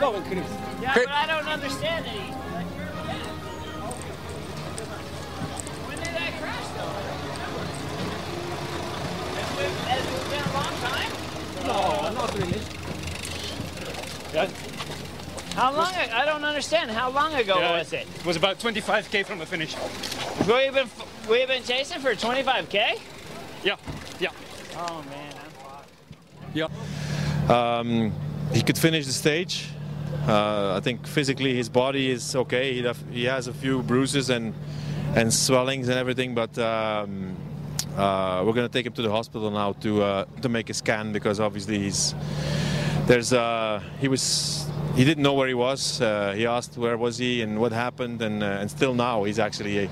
Jove, Chris. Yeah, Cri- but I don't understand it. Like, When did that crash, though? Has it been- has it been a long time? No, not really. Yeah, How long? I don't understand. How long ago yeah, was it? It was about 25k from the finish. We've been we've been chasing for 25k. Yeah, yeah. Oh man, I'm fucked. Yeah. Um, he could finish the stage. Uh, I think physically his body is okay. He, def- he has a few bruises and and swellings and everything, but um, uh, we're going to take him to the hospital now to uh, to make a scan because obviously he's there's uh, he was he didn't know where he was. Uh, he asked where was he and what happened, and uh, and still now he's actually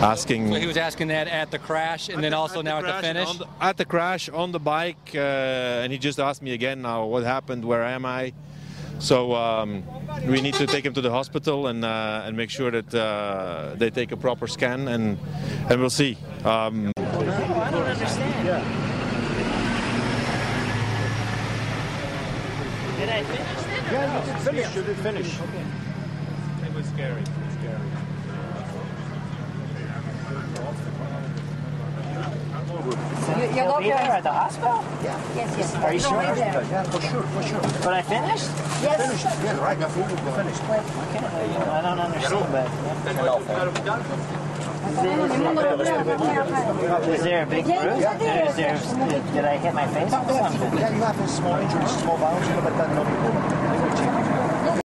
asking. So he was asking that at the crash and then also now at the finish. on the- at the crash on the bike, uh, and he just asked me again now what happened, where am I? So um, we need to take him to the hospital and uh, and make sure that uh, they take a proper scan and and we'll see. Um, I don't understand. Did I finish then? or no? Finish, you did finish. it was scary. scary. You're You'll be there at the hospital? Yeah. Yes, yes. Are you sure? Yeah, for sure, for sure. But I finished? Yes. Finished, yeah, right, now food will finish. Okay, I don't understand, but is there a big bruise? Is there, did, did I hit my face on something? Yeah, you have a small injury, small bounce, but then not